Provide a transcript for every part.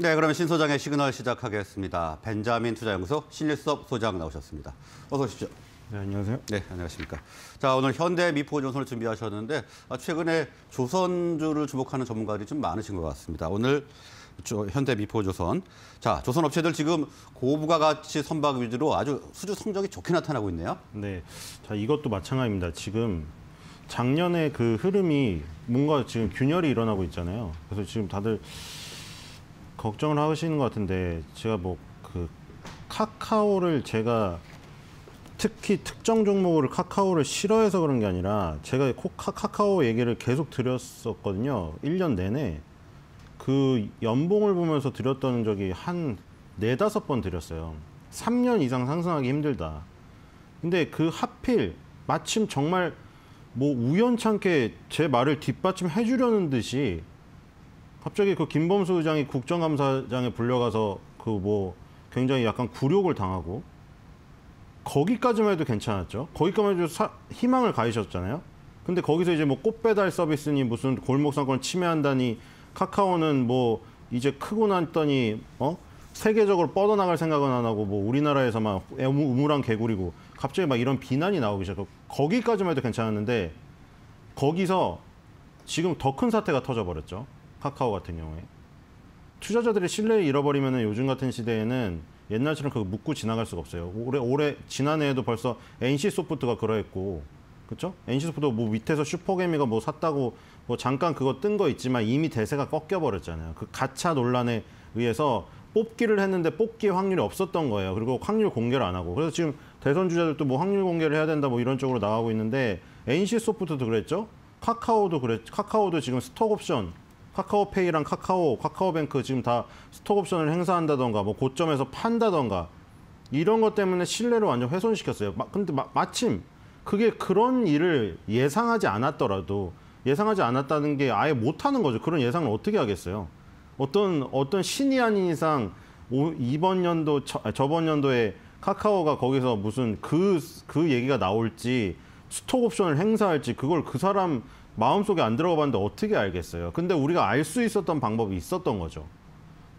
네, 그러면 신 소장의 시그널 시작하겠습니다. 벤자민 투자연구소 신일섭 소장 나오셨습니다. 어서 오십시오. 네, 안녕하세요. 네, 안녕하십니까. 자, 오늘 현대 미포 조선을 준비하셨는데 아, 최근에 조선주를 주목하는 전문가들이 좀 많으신 것 같습니다. 오늘 현대 미포 조선. 자, 조선 업체들 지금 고부가 가치 선박 위주로 아주 수주 성적이 좋게 나타나고 있네요. 네. 자, 이것도 마찬가지입니다. 지금 작년에 그 흐름이 뭔가 지금 균열이 일어나고 있잖아요. 그래서 지금 다들 걱정을 하시는 것 같은데 제가 뭐 그 카카오를 제가 특히 특정 종목을 카카오를 싫어해서 그런 게 아니라 제가 카카오 얘기를 계속 드렸었거든요. 1년 내내 그 연봉을 보면서 드렸던 적이 한 네다섯 번 드렸어요. 3년 이상 상승하기 힘들다. 근데 그 하필 마침 정말 뭐 우연찮게 제 말을 뒷받침해 주려는 듯이 갑자기 그 김범수 의장이 국정감사장에 불려가서 그 뭐 굉장히 약간 굴욕을 당하고 거기까지만 해도 괜찮았죠. 거기까지만 해도 사, 희망을 가지셨잖아요. 근데 거기서 이제 뭐 꽃 배달 서비스니 무슨 골목 상권 침해한다니 카카오는 뭐 이제 크고 났더니 어 세계적으로 뻗어나갈 생각은 안 하고 뭐 우리나라에서만 우물한 개구리고 갑자기 막 이런 비난이 나오기 시작하고 거기까지만 해도 괜찮았는데 거기서 지금 더 큰 사태가 터져버렸죠. 카카오 같은 경우에. 투자자들의 신뢰를 잃어버리면 요즘 같은 시대에는 옛날처럼 그 묻고 지나갈 수가 없어요. 올해 올해 지난해에도 벌써 NC 소프트가 그러했고, 그렇죠? NC 소프트 뭐 밑에서 슈퍼개미가 뭐 샀다고 뭐 잠깐 그거 뜬 거 있지만 이미 대세가 꺾여 버렸잖아요. 그 가차 논란에 의해서 뽑기를 했는데 뽑기 확률이 없었던 거예요. 그리고 확률 공개를 안 하고. 그래서 지금 대선 주자들도 뭐 확률 공개를 해야 된다 뭐 이런 쪽으로 나가고 있는데 NC 소프트도 그랬죠. 카카오도 그랬 카카오도 지금 스톡 옵션 카카오페이랑 카카오, 카카오뱅크 지금 다 스톡옵션을 행사한다던가 뭐 고점에서 판다던가 이런 것 때문에 신뢰를 완전 훼손시켰어요. 마, 근데 마, 마침 그게 그런 일을 예상하지 않았더라도 예상하지 않았다는 게 아예 못하는 거죠. 그런 예상을 어떻게 하겠어요. 어떤 어떤 신이 아닌 이상 오, 이번 연도 저, 저번 연도에 카카오가 거기서 무슨 그그 그 얘기가 나올지 스톡 옵션을 행사할지 그걸 그 사람 마음속에 안 들어가 봤는데 어떻게 알겠어요? 근데 우리가 알 수 있었던 방법이 있었던 거죠.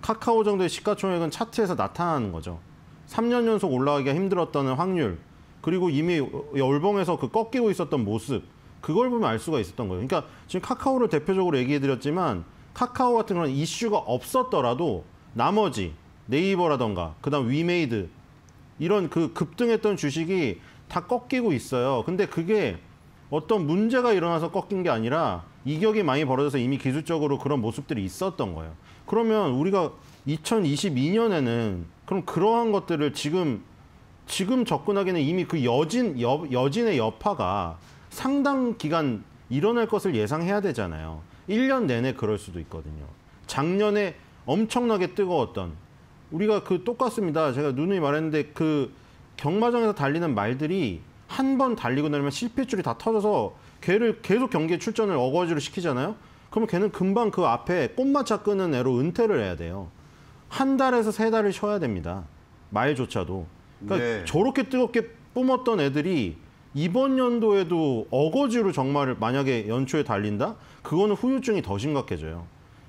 카카오 정도의 시가총액은 차트에서 나타나는 거죠. 3년 연속 올라가기가 힘들었던 확률, 그리고 이미 열봉에서 그 꺾이고 있었던 모습, 그걸 보면 알 수가 있었던 거예요. 그러니까 지금 카카오를 대표적으로 얘기해 드렸지만 카카오 같은 그런 이슈가 없었더라도 나머지 네이버라던가 그다음 위메이드 이런 그 급등했던 주식이 다 꺾이고 있어요. 근데 그게 어떤 문제가 일어나서 꺾인 게 아니라 이격이 많이 벌어져서 이미 기술적으로 그런 모습들이 있었던 거예요. 그러면 우리가 2022년에는 그럼 그러한 것들을 지금 지금 접근하기는 이미 그 여진 여, 여진의 여파가 상당 기간 일어날 것을 예상해야 되잖아요. 1년 내내 그럴 수도 있거든요. 작년에 엄청나게 뜨거웠던 우리가 그 똑같습니다. 제가 누누이 말했는데 그 경마장에서 달리는 말들이 한 번 달리고 나면 실핏줄이 다 터져서 걔를 계속 경기에 출전을 어거지로 시키잖아요. 그러면 걔는 금방 그 앞에 꽃마차 끄는 애로 은퇴를 해야 돼요. 한 달에서 세 달을 쉬어야 됩니다. 말조차도. 그러니까 네. 저렇게 뜨겁게 뿜었던 애들이 이번 연도에도 어거지로 정말 만약에 연초에 달린다? 그거는 후유증이 더 심각해져요.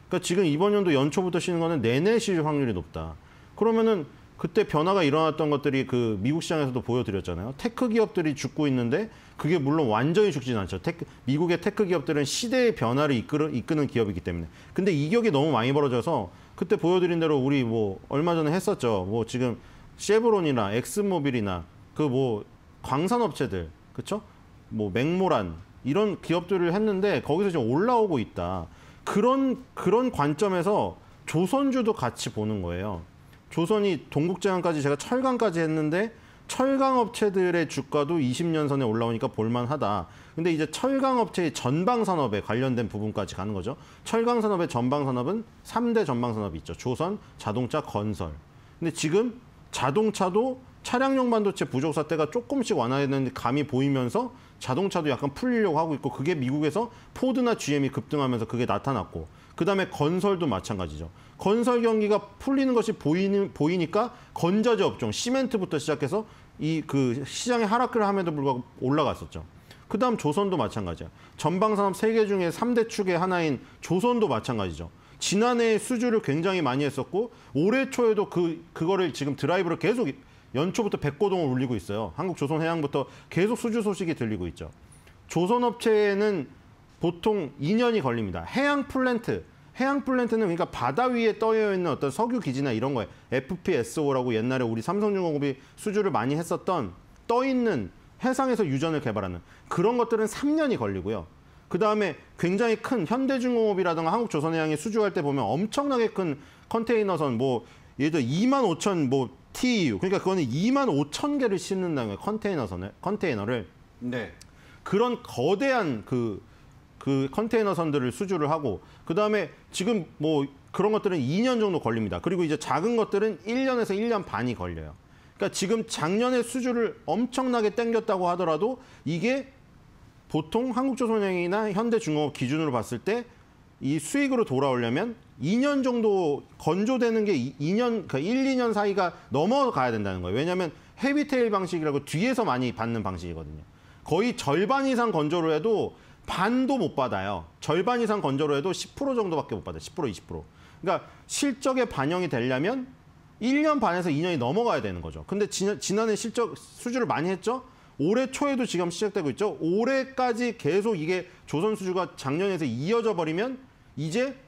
그러니까 지금 이번 연도 연초부터 쉬는 거는 내내 쉴 확률이 높다. 그러면은 그때 변화가 일어났던 것들이 그 미국 시장에서도 보여드렸잖아요. tech 기업들이 죽고 있는데 그게 물론 완전히 죽진 않죠. tech, 미국의 tech 기업들은 시대의 변화를 이끌어, 이끄는 기업이기 때문에. 근데 이격이 너무 많이 벌어져서 그때 보여드린 대로 우리 뭐 얼마 전에 했었죠. 뭐 지금 쉐브론이나 엑스모빌이나 그 뭐 광산업체들, 그쵸? 뭐 맥모란 이런 기업들을 했는데 거기서 지금 올라오고 있다. 그런 그런 관점에서 조선주도 같이 보는 거예요. 조선이 동국제강까지 제가 철강까지 했는데 철강 업체들의 주가도 20년 선에 올라오니까 볼만하다. 근데 이제 철강 업체의 전방 산업에 관련된 부분까지 가는 거죠. 철강 산업의 전방 산업은 3대 전방 산업이 있죠. 조선, 자동차, 건설. 근데 지금 자동차도 차량용 반도체 부족 사태가 조금씩 완화되는 감이 보이면서 자동차도 약간 풀리려고 하고 있고 그게 미국에서 포드나 GM이 급등하면서 그게 나타났고 그다음에 건설도 마찬가지죠. 건설 경기가 풀리는 것이 보이는 보이니까 건자재 업종 시멘트부터 시작해서 이 그 시장의 하락을 함에도 불구하고 올라갔었죠. 그다음 조선도 마찬가지야. 전방 산업 세 개 중에 삼대 축의 하나인 조선도 마찬가지죠. 지난해 수주를 굉장히 많이 했었고 올해 초에도 그 그거를 지금 드라이브를 계속 연초부터 백고동을 울리고 있어요. 한국조선해양부터 계속 수주 소식이 들리고 있죠. 조선업체는 보통 2년이 걸립니다. 해양 플랜트, 해양 플랜트는 그러니까 바다 위에 떠여 있는 어떤 석유 기지나 이런 거에 FPSO라고 옛날에 우리 삼성중공업이 수주를 많이 했었던 떠 있는 해상에서 유전을 개발하는 그런 것들은 3년이 걸리고요. 그 다음에 굉장히 큰 현대중공업이라든가 한국조선해양이 수주할 때 보면 엄청나게 큰 컨테이너선 뭐 예를 들어 2만 5천 뭐 TEU 그러니까 그거는 2만 5천 개를 싣는다는 거예요 컨테이너선을 컨테이너를 네. 그런 거대한 그, 그 컨테이너 선들을 수주를 하고 그 다음에 지금 뭐 그런 것들은 2년 정도 걸립니다. 그리고 이제 작은 것들은 1년에서 1년 반이 걸려요. 그러니까 지금 작년에 수주를 엄청나게 땡겼다고 하더라도 이게 보통 한국조선행이나 현대중공업 기준으로 봤을 때 이 수익으로 돌아오려면 2년 정도 건조되는 게 2년, 그러니까 1, 2년 사이가 넘어가야 된다는 거예요. 왜냐하면 헤비테일 방식이라고 뒤에서 많이 받는 방식이거든요. 거의 절반 이상 건조를 해도 반도 못 받아요. 절반 이상 건조를 해도 10% 정도밖에 못 받아요. 10% 20%. 그러니까 실적에 반영이 되려면 1년 반에서 2년이 넘어가야 되는 거죠. 근데 지난, 지난해 실적 수주를 많이 했죠? 올해 초에도 지금 시작되고 있죠. 올해까지 계속 이게 조선 수주가 작년에서 이어져 버리면 이제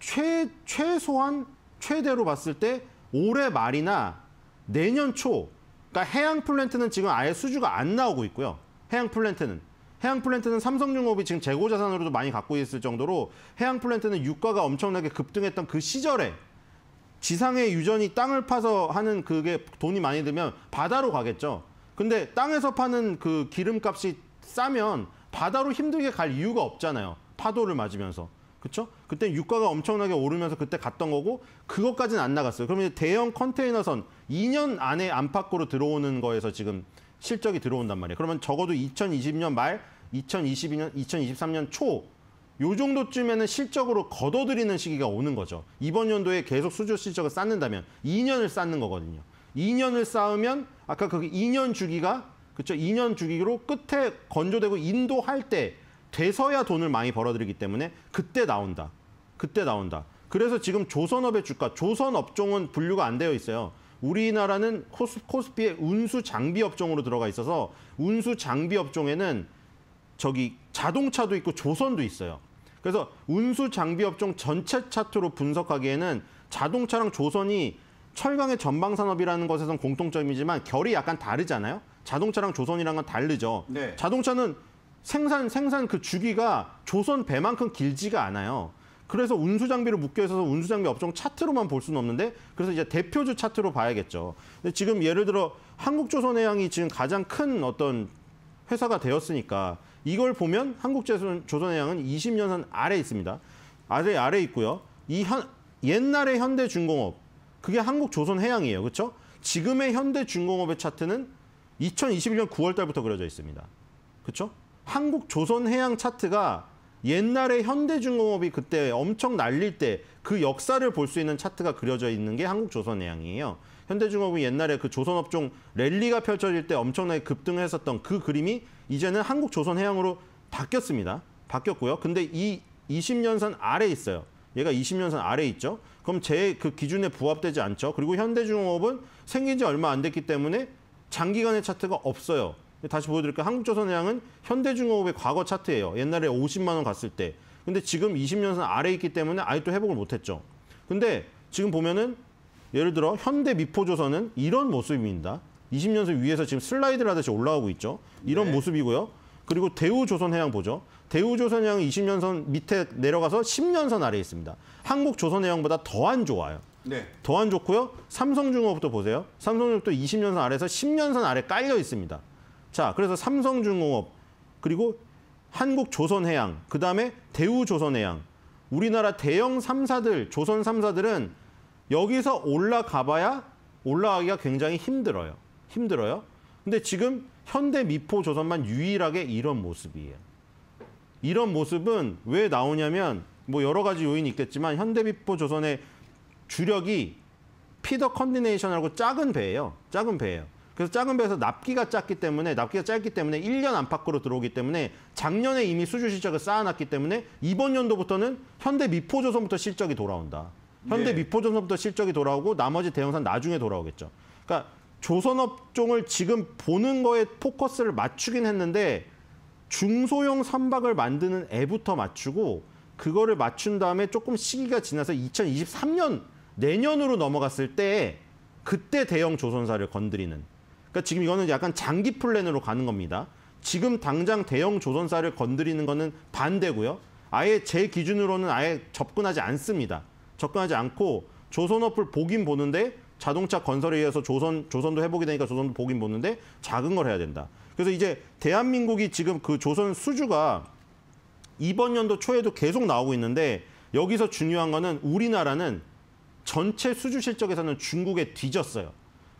최 최소한 최대로 봤을 때 올해 말이나 내년 초 그러니까 해양 플랜트는 지금 아예 수주가 안 나오고 있고요. 해양 플랜트는 해양 플랜트는 삼성중공업이 지금 재고 자산으로도 많이 갖고 있을 정도로 해양 플랜트는 유가가 엄청나게 급등했던 그 시절에 지상의 유전이 땅을 파서 하는 그게 돈이 많이 들면 바다로 가겠죠. 근데 땅에서 파는 그 기름값이 싸면 바다로 힘들게 갈 이유가 없잖아요. 파도를 맞으면서. 그렇죠? 그때 유가가 엄청나게 오르면서 그때 갔던 거고 그것까지는 안 나갔어요. 그러면 대형 컨테이너선 2년 안에 안팎으로 들어오는 거에서 지금 실적이 들어온단 말이에요. 그러면 적어도 2020년 말, 2022년, 2023년 초 요 정도쯤에는 실적으로 걷어들이는 시기가 오는 거죠. 이번 연도에 계속 수주 실적을 쌓는다면 2년을 쌓는 거거든요. 2년을 쌓으면 아까 그 2년 주기가 그렇죠. 2년 주기로 끝에 건조되고 인도할 때 돼서야 돈을 많이 벌어들이기 때문에 그때 나온다. 그때 나온다. 그래서 지금 조선업의 주가, 조선업종은 분류가 안 되어 있어요. 우리나라는 코스, 코스피의 운수 장비 업종으로 들어가 있어서 운수 장비 업종에는 저기 자동차도 있고 조선도 있어요. 그래서 운수 장비 업종 전체 차트로 분석하기에는 자동차랑 조선이 철강의 전방 산업이라는 것에선 공통점이지만 결이 약간 다르잖아요. 자동차랑 조선이랑 건 다르죠. 네. 자동차는 생산 생산 그 주기가 조선 배만큼 길지가 않아요. 그래서 운수 장비로 묶여 있어서 운수 장비 업종 차트로만 볼 수는 없는데 그래서 이제 대표주 차트로 봐야겠죠. 근데 지금 예를 들어 한국조선해양이 지금 가장 큰 어떤 회사가 되었으니까 이걸 보면 한국조선해양은 20년선 아래 있습니다. 아래 아래 있고요. 이 현, 옛날의 현대중공업 그게 한국조선해양이에요. 그렇죠? 지금의 현대중공업의 차트는 2021년 9월 달부터 그려져 있습니다. 그렇죠? 한국조선해양 차트가 옛날에 현대중공업이 그때 엄청 날릴 때 그 역사를 볼 수 있는 차트가 그려져 있는 게 한국조선해양이에요. 현대중공업이 옛날에 그 조선업종 랠리가 펼쳐질 때 엄청나게 급등을 했었던 그 그림이 이제는 한국조선해양으로 바뀌었습니다. 바뀌었고요. 근데 이 20년선 아래 있어요. 얘가 20년선 아래 있죠. 그럼 제 그 기준에 부합되지 않죠. 그리고 현대중공업은 생긴 지 얼마 안 됐기 때문에 장기간의 차트가 없어요. 다시 보여드릴게요. 한국조선해양은 현대중공업의 과거 차트예요. 옛날에 50만 원 갔을 때. 근데 지금 20년선 아래 있기 때문에 아직도 회복을 못했죠. 근데 지금 보면은 예를 들어 현대 미포조선은 이런 모습입니다. 20년선 위에서 지금 슬라이드를 하듯이 올라오고 있죠. 이런 네. 모습이고요. 그리고 대우조선해양 보죠. 대우조선해양은 20년선 밑에 내려가서 10년선 아래에 있습니다. 한국조선해양보다 더 안 좋아요. 네. 더 안 좋고요. 삼성중공업도 보세요. 삼성중공업도 20년선 아래에서 10년선 아래 깔려 있습니다. 자, 그래서 삼성중공업 그리고 한국조선해양, 그 다음에 대우조선해양, 우리나라 대형 3사들, 조선 3사들은 여기서 올라가봐야 올라가기가 굉장히 힘들어요. 힘들어요. 근데 지금 현대 미포 조선만 유일하게 이런 모습이에요. 이런 모습은 왜 나오냐면 뭐 여러 가지 요인이 있겠지만 현대 미포 조선의 주력이 피더 컨디네이션하고 작은 배예요. 작은 배예요. 그래서 작은 배에서 납기가 작기 때문에 납기가 짧기 때문에 1년 안팎으로 들어오기 때문에 작년에 이미 수주 실적을 쌓아놨기 때문에 이번 연도부터는 현대 미포조선부터 실적이 돌아온다. 현대 네. 미포조선부터 실적이 돌아오고 나머지 대형산 나중에 돌아오겠죠. 그러니까 조선업종을 지금 보는 거에 포커스를 맞추긴 했는데 중소형 선박을 만드는 애부터 맞추고 그거를 맞춘 다음에 조금 시기가 지나서 2023년 내년으로 넘어갔을 때 그때 대형 조선사를 건드리는 그러니까 지금 이거는 약간 장기 플랜으로 가는 겁니다. 지금 당장 대형 조선사를 건드리는 거는 반대고요. 아예 제 기준으로는 아예 접근하지 않습니다. 접근하지 않고 조선업을 보긴 보는데 자동차 건설에 의해서 조선 조선도 회복이 되니까 조선도 보긴 보는데 작은 걸 해야 된다. 그래서 이제 대한민국이 지금 그 조선 수주가 이번 연도 초에도 계속 나오고 있는데 여기서 중요한 거는 우리나라는 전체 수주 실적에서는 중국에 뒤졌어요.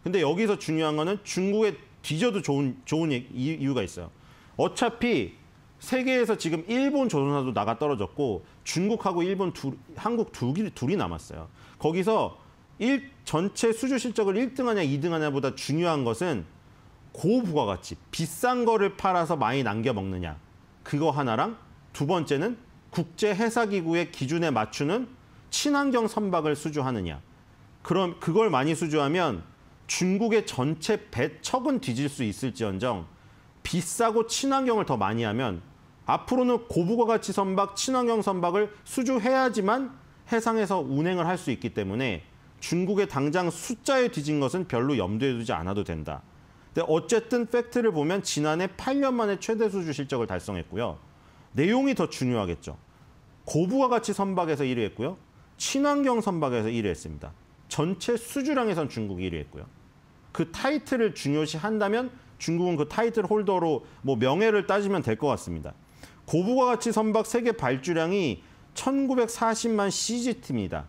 근데 여기서 중요한 거는 중국에 뒤져도 좋은 좋은 이- 이유가 있어요. 어차피 세계에서 지금 일본 조선사도 나가 떨어졌고 중국하고 일본 둘, 한국 둘이, 둘이 남았어요. 거기서 일, 전체 수주 실적을 1등하냐 2등하냐보다 중요한 것은 고부가가치 비싼 거를 팔아서 많이 남겨 먹느냐 그거 하나랑 두 번째는 국제 해사 기구의 기준에 맞추는 친환경 선박을 수주하느냐 그럼 그걸 많이 수주하면 중국의 전체 배척은 뒤질 수 있을지언정 비싸고 친환경을 더 많이 하면 앞으로는 고부가 가치 선박, 친환경 선박을 수주해야지만 해상에서 운행을 할 수 있기 때문에 중국의 당장 숫자에 뒤진 것은 별로 염두에 두지 않아도 된다. 근데 어쨌든 팩트를 보면 지난해 8년 만에 최대 수주 실적을 달성했고요. 내용이 더 중요하겠죠. 고부가 가치 선박에서 1위 했고요. 친환경 선박에서 1위 했습니다. 전체 수주량에선 중국이 1위 했고요. 그 타이틀을 중요시 한다면 중국은 그 타이틀 홀더로 뭐 명예를 따지면 될 것 같습니다. 고부가 가치 선박 세계 발주량이 1940만 CGT입니다.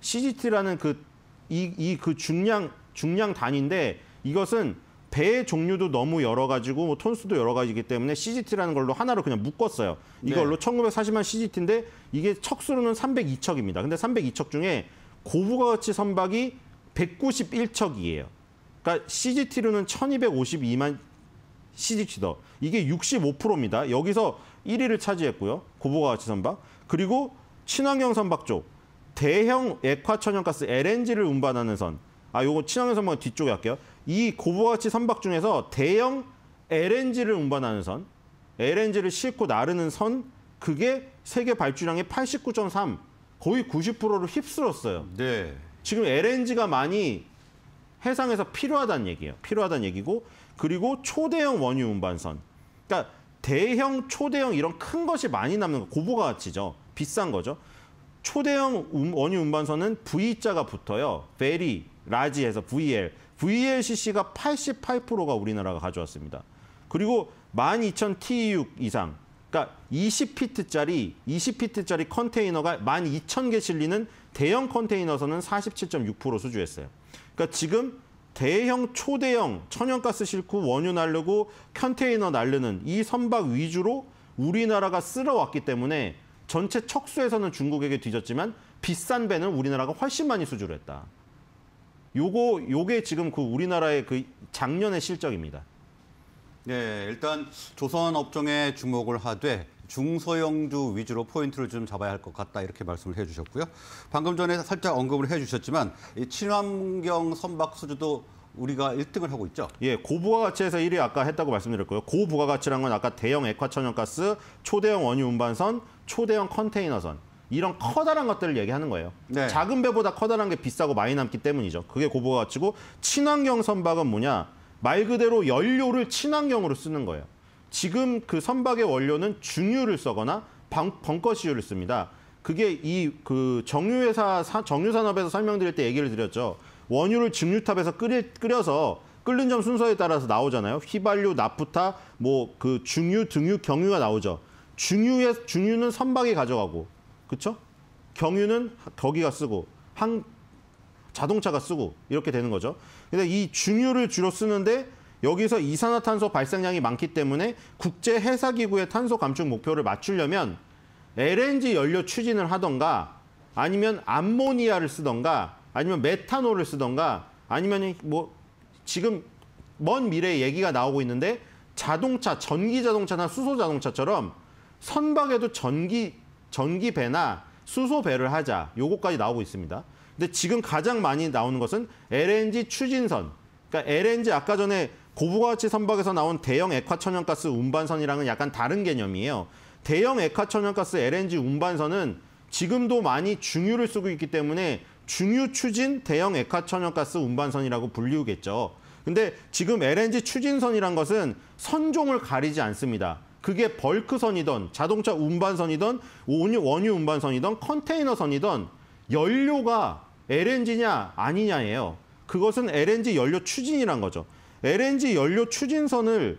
CGT라는 그 이 이 그 중량 중량 단위인데 이것은 배의 종류도 너무 여러 가지고 뭐 톤수도 여러 가지이기 때문에 CGT라는 걸로 하나로 그냥 묶었어요. 이걸로 1940만 CGT인데 이게 척수로는 302척입니다. 근데 302척 중에 고부가 가치 선박이 191척이에요. 그러니까 CGT로는 1252만 CGT더. 이게 65%입니다. 여기서 1위를 차지했고요. 고부가 가치 선박. 그리고 친환경 선박 쪽 대형 액화 천연가스 LNG를 운반하는 선. 아, 요거 친환경 선박 뒤쪽에 할게요. 이 고부가 가치 선박 중에서 대형 LNG를 운반하는 선, LNG를 싣고 나르는 선, 그게 세계 발주량의 89.3, 거의 90%를 휩쓸었어요. 네. 지금 LNG가 많이 해상에서 필요하다는 얘기예요. 필요하다는 얘기고 그리고 초대형 원유 운반선. 그러니까 대형, 초대형 이런 큰 것이 많이 남는 거 고부가 가치죠. 비싼 거죠. 초대형 운- 원유 운반선은 V자가 붙어요. very, large에서 VL. VLCC가 88%가 우리나라가 가져왔습니다. 그리고 12,000 TEU 이상. 그러니까 20피트짜리 20피트짜리 컨테이너가 12,000개 실리는 대형 컨테이너선은 47.6% 수주했어요. 그러니까 지금 대형, 초대형 천연가스 싣고 원유 날르고 컨테이너 날르는 이 선박 위주로 우리나라가 쓸어왔기 때문에 전체 척수에서는 중국에게 뒤졌지만 비싼 배는 우리나라가 훨씬 많이 수주를 했다. 요거 요게 지금 그 우리나라의 그 작년의 실적입니다. 네, 일단 조선 업종에 주목을 하되 중소형주 위주로 포인트를 좀 잡아야 할 것 같다 이렇게 말씀을 해주셨고요. 방금 전에 살짝 언급을 해주셨지만 이 친환경 선박 수주도 우리가 1등을 하고 있죠. 예, 고부가가치에서 1위 아까 했다고 말씀드렸고요. 고부가가치란 건 아까 대형 액화천연가스, 초대형 원유 운반선, 초대형 컨테이너선 이런 커다란 것들을 얘기하는 거예요. 네. 작은 배보다 커다란 게 비싸고 많이 남기 때문이죠. 그게 고부가가치고 친환경 선박은 뭐냐? 말 그대로 연료를 친환경으로 쓰는 거예요. 지금 그 선박의 원료는 중유를 써거나 방- 벙커시유를 씁니다. 그게 이 그 정유회사 사- 정유산업에서 설명드릴 때 얘기를 드렸죠. 원유를 증유탑에서 끓이, 끓여서 끓는 점 순서에 따라서 나오잖아요. 휘발유, 나프타, 뭐 그 중유, 등유, 경유가 나오죠. 중유에 중유는 선박이 가져가고, 그렇죠? 경유는 거기가 쓰고, 한 자동차가 쓰고 이렇게 되는 거죠. 근데 이 중유를 주로 쓰는데 여기서 이산화탄소 발생량이 많기 때문에 국제 해사 기구의 탄소 감축 목표를 맞추려면 LNG 연료 추진을 하던가 아니면 암모니아를 쓰던가 아니면 메탄올을 쓰던가 아니면 뭐 지금 먼 미래의 얘기가 나오고 있는데 자동차, 전기 자동차나 수소 자동차처럼 선박에도 전기 전기 배나 수소 배를 하자. 요거까지 나오고 있습니다. 근데 지금 가장 많이 나오는 것은 LNG 추진선. 그러니까 LNG 아까 전에 고부가치 선박에서 나온 대형 액화천연가스 운반선이랑은 약간 다른 개념이에요. 대형 액화천연가스 LNG 운반선은 지금도 많이 중유를 쓰고 있기 때문에 중유 추진 대형 액화천연가스 운반선이라고 불리우겠죠. 근데 지금 LNG 추진선이란 것은 선종을 가리지 않습니다. 그게 벌크선이든 자동차 운반선이든 원유, 운반선이든 컨테이너선이든 연료가 LNG냐 아니냐예요. 그것은 LNG 연료 추진이란 거죠. LNG 연료 추진선을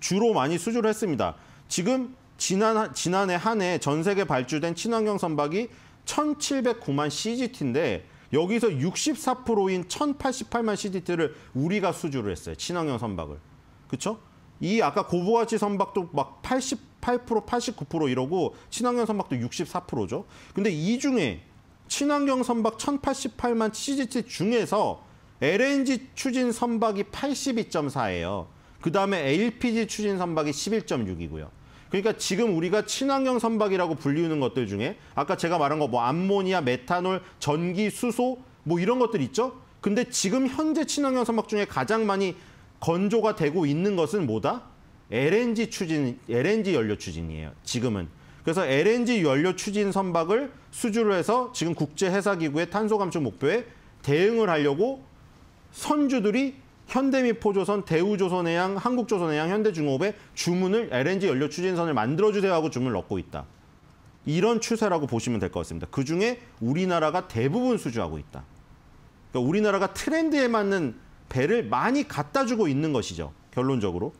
주로 많이 수주를 했습니다. 지금 지난 지난해 한 해 전 세계 발주된 친환경 선박이 1,709만 CGT인데 여기서 64%인 1,088만 CGT를 우리가 수주를 했어요. 친환경 선박을. 그렇죠? 이 아까 고부가치 선박도 막 88%, 89% 이러고 친환경 선박도 64%죠. 근데 이 중에 친환경 선박 1,088만 CGT 중에서 LNG 추진 선박이 82.4예요. 그 다음에 LPG 추진 선박이 11.6이고요. 그러니까 지금 우리가 친환경 선박이라고 불리우는 것들 중에 아까 제가 말한 거 뭐 암모니아, 메탄올, 전기, 수소 뭐 이런 것들 있죠? 근데 지금 현재 친환경 선박 중에 가장 많이 건조가 되고 있는 것은 뭐다? LNG 추진, LNG 연료 추진이에요. 지금은. 그래서 LNG 연료 추진 선박을 수주를 해서 지금 국제 해사 기구의 탄소 감축 목표에 대응을 하려고 선주들이 현대미포조선, 대우조선해양, 한국조선해양, 현대중공업에 주문을 LNG 연료 추진선을 만들어 주세요 하고 주문을 넣고 있다. 이런 추세라고 보시면 될 것 같습니다. 그 중에 우리나라가 대부분 수주하고 있다. 그러니까 우리나라가 트렌드에 맞는 배를 많이 갖다 주고 있는 것이죠. 결론적으로.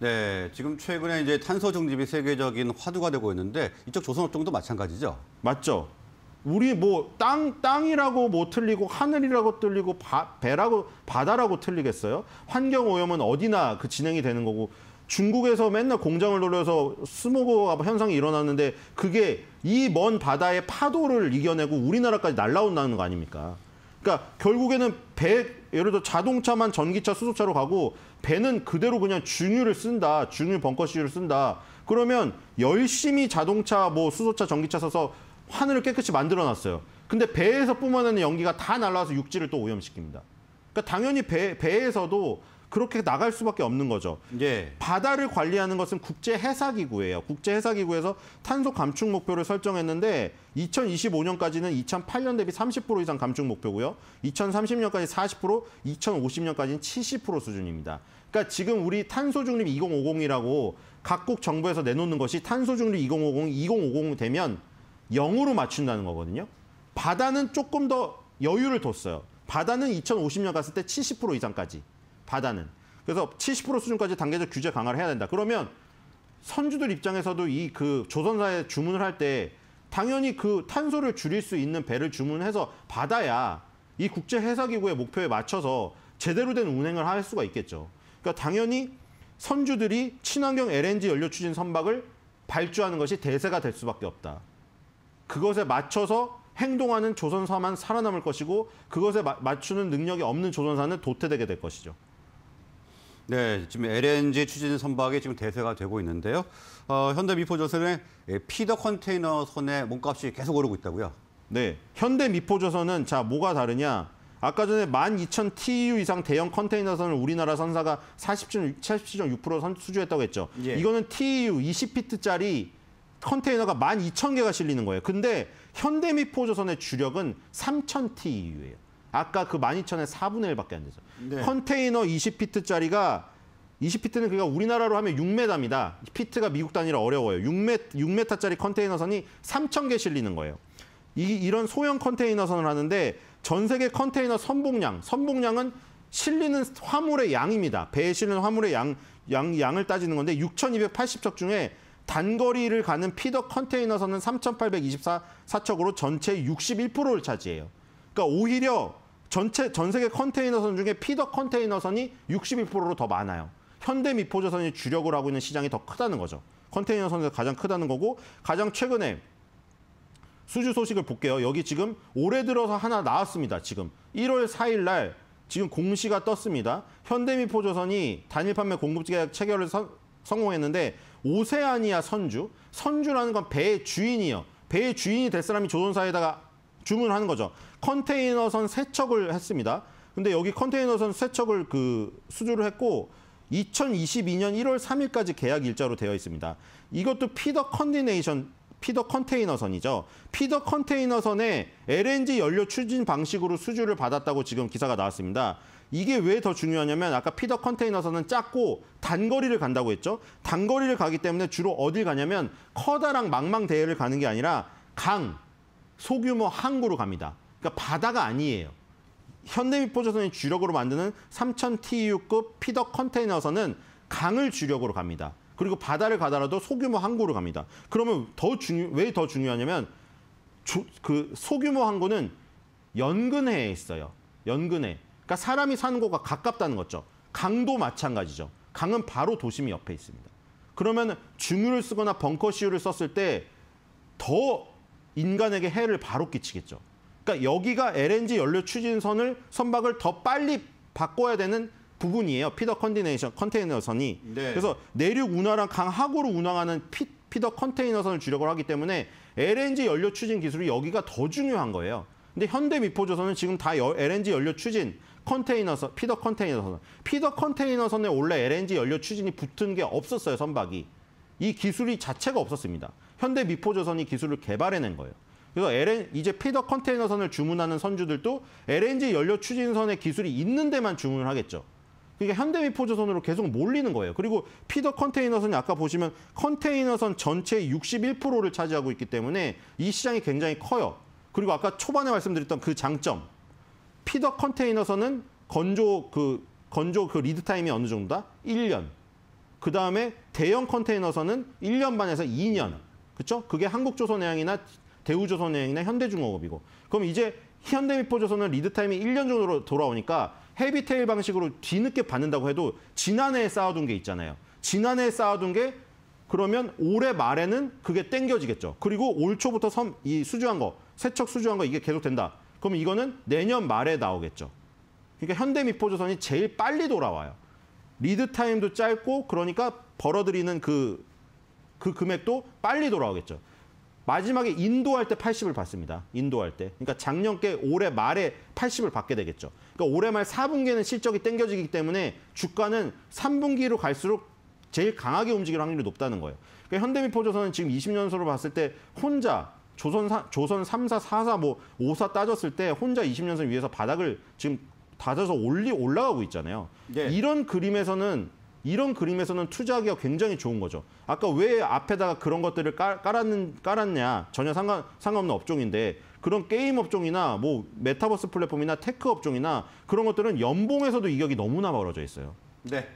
네, 지금 최근에 이제 탄소 중립이 세계적인 화두가 되고 있는데 이쪽 조선업종도 마찬가지죠. 맞죠? 우리 뭐 땅 땅이라고 뭐 틀리고 하늘이라고 틀리고 바, 배라고 바다라고 틀리겠어요? 환경 오염은 어디나 그 진행이 되는 거고 중국에서 맨날 공장을 돌려서 스모그 현상이 일어났는데 그게 이 먼 바다의 파도를 이겨내고 우리나라까지 날라온다는 거 아닙니까? 그러니까 결국에는 배 예를 들어 자동차만 전기차 수소차로 가고 배는 그대로 그냥 중유를 쓴다. 중유 벙커시유를 쓴다. 그러면 열심히 자동차 뭐 수소차 전기차 써서 하늘을 깨끗이 만들어 놨어요. 근데 배에서 뿜어내는 연기가 다 날라와서 육지를 또 오염시킵니다. 그러니까 당연히 배, 배에서도 그렇게 나갈 수밖에 없는 거죠. 예. 바다를 관리하는 것은 국제 해사 기구예요. 국제 해사 기구에서 탄소 감축 목표를 설정했는데 2025년까지는 2008년 대비 30% 이상 감축 목표고요. 2030년까지 40%, 2050년까지는 70% 수준입니다. 그러니까 지금 우리 탄소 중립 2050이라고 각국 정부에서 내놓는 것이 탄소 중립 2050, 2050 되면 0으로 맞춘다는 거거든요. 바다는 조금 더 여유를 뒀어요. 바다는 2050년 갔을 때 70% 이상까지. 바다는. 그래서 70% 수준까지 단계적 규제 강화를 해야 된다. 그러면 선주들 입장에서도 이 그 조선사에 주문을 할 때 당연히 그 탄소를 줄일 수 있는 배를 주문해서 받아야 이 국제 해사 기구의 목표에 맞춰서 제대로 된 운행을 할 수가 있겠죠. 그러니까 당연히 선주들이 친환경 LNG 연료 추진 선박을 발주하는 것이 대세가 될 수밖에 없다. 그것에 맞춰서 행동하는 조선사만 살아남을 것이고 그것에 마, 맞추는 능력이 없는 조선사는 도태되게 될 것이죠. 네, 지금 LNG 추진 선박이 지금 대세가 되고 있는데요. 어, 현대미포조선의 피더 컨테이너 선의 몸값이 계속 오르고 있다고요? 네, 현대 미포조선은 자 뭐가 다르냐? 아까 전에 12,000 TEU 이상 대형 컨테이너선을 우리나라 선사가 47.6% 수주했다고 했죠. 예. 이거는 TEU 20피트짜리 컨테이너가 12,000개가 실리는 거예요. 근데 현대미포조선의 주력은 3,000 TEU예요. 아까 그 12,000의 4분의 1밖에 안 되죠. 네. 컨테이너 20피트짜리가 20피트는 그러니까 우리나라로 하면 6m입니다. 피트가 미국 단위라 어려워요. 6m, 6m짜리 컨테이너선이 3,000개 실리는 거예요. 이, 이런 소형 컨테이너선을 하는데 전 세계 컨테이너 선봉량, 선봉량은 실리는 화물의 양입니다. 배에 실리는 화물의 양, 양, 양을 따지는 건데 6,280척 중에 단거리를 가는 피더 컨테이너선은 3,824척으로 전체 61%를 차지해요. 그러니까 오히려 전체 전 세계 컨테이너선 중에 피더 컨테이너선이 61%로 더 많아요. 현대 미포조선이 주력을 하고 있는 시장이 더 크다는 거죠. 컨테이너선에서 가장 크다는 거고 가장 최근에 수주 소식을 볼게요. 여기 지금 올해 들어서 하나 나왔습니다. 지금 1월 4일 날 지금 공시가 떴습니다. 현대미포조선이 단일 판매 공급 계약 체결을 서- 성공했는데 오세아니아 선주, 선주라는 건 배의 주인이요. 배의 주인이 될 사람이 조선사에다가 주문하는 거죠. 컨테이너선 세 척을 했습니다. 근데 여기 컨테이너선 세 척을 그 수주를 했고 2022년 1월 3일까지 계약 일자로 되어 있습니다. 이것도 feeder 컨테이너선 feeder 컨테이너선이죠. feeder 컨테이너선에 LNG 연료 추진 방식으로 수주를 받았다고 지금 기사가 나왔습니다. 이게 왜 더 중요하냐면 아까 피더 컨테이너선은 작고 단거리를 간다고 했죠. 단거리를 가기 때문에 주로 어딜 가냐면 커다란 망망 대해를 가는 게 아니라 강, 소규모 항구로 갑니다. 그러니까 바다가 아니에요. 현대미포조선이 주력으로 만드는 3000TU급 피더 컨테이너선은 강을 주력으로 갑니다. 그리고 바다를 가더라도 소규모 항구로 갑니다. 그러면 더 중요 왜 더 중요하냐면 조- 그 소규모 항구는 연근해에 있어요. 연근해. 그러니까 사람이 사는 곳과 가깝다는 거죠. 강도 마찬가지죠. 강은 바로 도심이 옆에 있습니다. 그러면 중유를 쓰거나 벙커시유를 썼을 때 더 인간에게 해를 바로 끼치겠죠. 그러니까 여기가 LNG 연료 추진선을 선박을 더 빨리 바꿔야 되는 부분이에요. 피더 컨디네이션 컨테이너선이. 네. 그래서 내륙 운하랑 강 하구로 운항하는 피, feeder 컨테이너선을 주력을 하기 때문에 LNG 연료 추진 기술이 여기가 더 중요한 거예요. 근데 현대 미포조선은 지금 다 여- LNG 연료 추진 컨테이너선, feeder 컨테이너선. feeder 컨테이너선에 원래 LNG 연료 추진이 붙은 게 없었어요, 선박이. 이 기술이 자체가 없었습니다. 현대 미포조선이 기술을 개발해낸 거예요. 그래서 LN, 이제 feeder 컨테이너선을 주문하는 선주들도 LNG 연료 추진선의 기술이 있는 데만 주문을 하겠죠. 그러니까 현대미포조선으로 계속 몰리는 거예요. 그리고 feeder 컨테이너선이 아까 보시면 컨테이너선 전체의 61%를 차지하고 있기 때문에 이 시장이 굉장히 커요. 그리고 아까 초반에 말씀드렸던 그 장점. feeder 컨테이너선은 건조 그 건조 그 lead time이 어느 정도다? 1년. 그 다음에 대형 컨테이너선은 1년 반에서 2년. 그렇죠? 그게 한국조선해양이나 대우조선해양이나 현대중공업이고. 그럼 이제 현대미포조선은 lead time이 1년 정도로 돌아오니까 heavy tail 방식으로 뒤늦게 받는다고 해도 지난해에 쌓아둔 게 있잖아요. 지난해에 쌓아둔 게 그러면 올해 말에는 그게 땡겨지겠죠. 그리고 올 초부터 섬, 이 수주한 거, 세 척 수주한 거 이게 계속 된다. 그럼 이거는 내년 말에 나오겠죠. 그러니까 현대미포조선이 제일 빨리 돌아와요. lead time도 짧고 그러니까 벌어들이는 그, 그 금액도 빨리 돌아오겠죠. 마지막에 인도할 때 80을 받습니다. 인도할 때. 그러니까 작년 께 올해 말에 80을 받게 되겠죠. 그러니까 올해 말 4분기에는 실적이 땡겨지기 때문에 주가는 3분기로 갈수록 제일 강하게 움직일 확률이 높다는 거예요. 그러니까 현대미포조선은 지금 20년선으로 봤을 때 혼자 조선 사, 조선 3사, 4사, 뭐 5사 따졌을 때 혼자 20년선 위에서 바닥을 지금 다져서 올리 올라가고 있잖아요. 네. 이런 그림에서는 이런 그림에서는 투자하기가 굉장히 좋은 거죠. 아까 왜 앞에다가 그런 것들을 깔, 깔았는, 깔았냐 전혀 상관 상관없는 업종인데 그런 게임 업종이나 뭐 메타버스 플랫폼이나 tech 업종이나 그런 것들은 연봉에서도 이격이 너무나 벌어져 있어요. 네.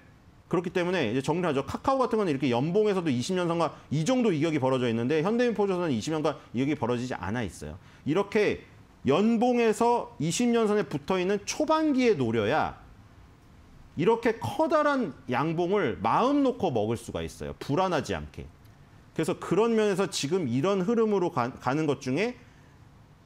그렇기 때문에 이제 정리하죠. 카카오 같은 거는 이렇게 연봉에서도 20년선과 이 정도 이격이 벌어져 있는데 현대미포조선은 20년선과 이격이 벌어지지 않아 있어요. 이렇게 연봉에서 20년 선에 붙어 있는 초반기에 노려야 이렇게 커다란 양봉을 마음 놓고 먹을 수가 있어요. 불안하지 않게. 그래서 그런 면에서 지금 이런 흐름으로 가, 가는 것 중에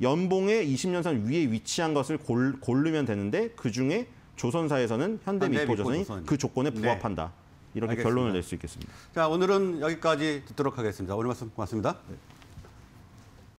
연봉의 20년선 위에 위치한 것을 골, 고르면 되는데 그 중에 조선사에서는 현대 미포조선이 현대미포조선. 그 조건에 네. 부합한다. 이렇게 알겠습니다. 결론을 낼 수 있겠습니다. 자, 오늘은 여기까지 듣도록 하겠습니다. 오늘 말씀 고맙습니다.